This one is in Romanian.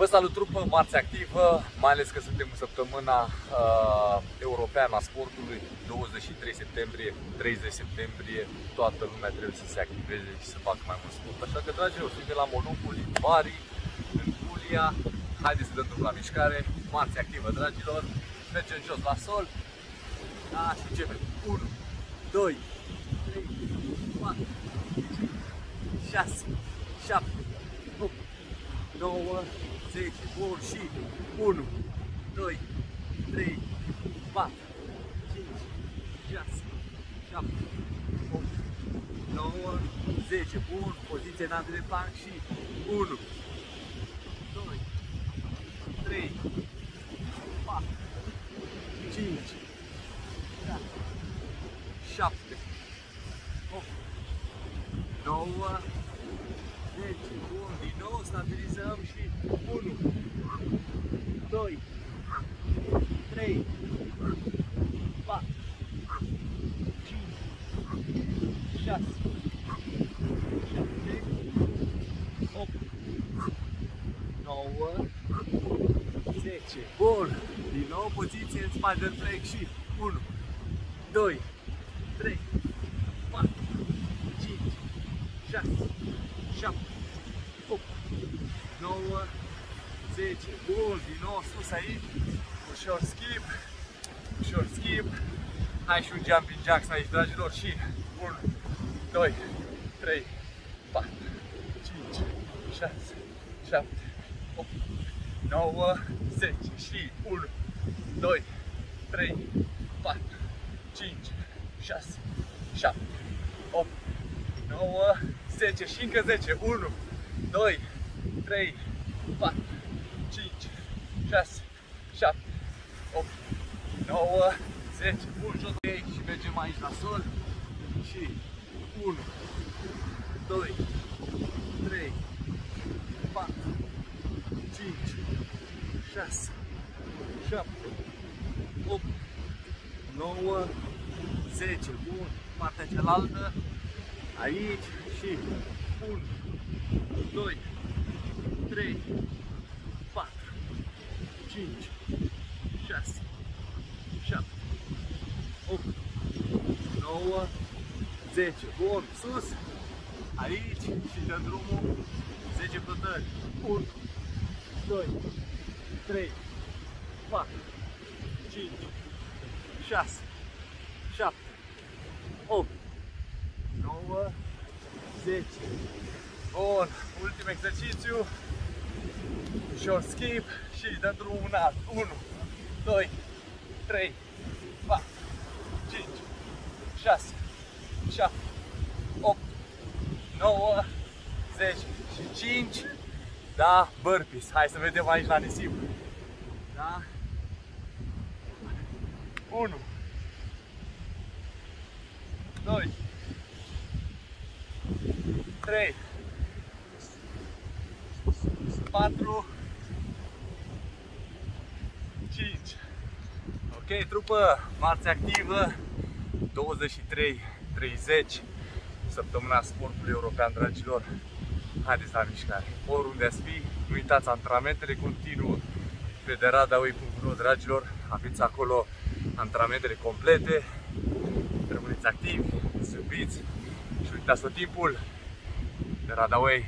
Vă salut trupă, marți activă, mai ales că suntem în săptămâna uh, europeană a sportului, 23 septembrie, 30 septembrie, toată lumea trebuie să se activeze și să facă mai mult sport. Așa că, dragilor, suntem la Monopoli, Bari, în Puglia, haideți să dăm drum la mișcare, marți activă, dragilor, mergem jos la sol, da, și începem, 1, 2, 3, 4, 5, 6, 7, 8, 9, 10, bun și 1, 2, 3, 4, 5, 6, 7, 8, 9, 10, bun, poziție în ambele plan și 1, 2, 3, 4, 5, 6, 7, 8, 9, 10, bun, din nou stabilizăm și 1, 2, 3, 4, 5, 6, 7, 8, 9, 10. Bun, din nou poziție în spider flag și 1, 2, 3, 4, 5, 6, 7, 8, 9, 10. Bun, din nou sus aici. Ușor skip. Ușor skip. Hai și un jumping jacks aici, dragilor. Și 1, 2, 3, 4, 5, 6, 7, 8, 9, 10. Și 1, 2, 3, 4, 5, 6, 7, 8, 9, 10 și încă 10. 1, 2, 3, 4, 5, 6, 7, 8, 9, 10. Bun, jos de aici și mergem aici la sol. Și 1, 2, 3, 4, 5, 6, 7, 8, 9, 10. Bun, partea cealaltă. Aici și 1, 2, 3, 4, 5, 6, 7, 8, 9, 10. Bun, sus, aici și dăm drumul 10 plătări. 1, 2, 3, 4, 5, 6, 7, 8, 9, 10. Bun, ultim exercițiu. Ușor skip și dăm drumul în alt. 1, 2, 3, 4, 5, 6, 7, 8, 9, 10 și 5. Da, burpees. Hai să vedem aici la nisip. Da? 1, 2, 3, 4, 5. Ok, trupă, marți activă, 23, 30, săptămâna sportului european, dragilor. Haideți la mișcare. Oriunde ați fi, nu uitați, antrenamentele continuă pe deradaway.ro, dragilor. Aveți acolo antrenamentele complete. Rămâneți activi, zâmbiți și uitați tot timpul de Radaway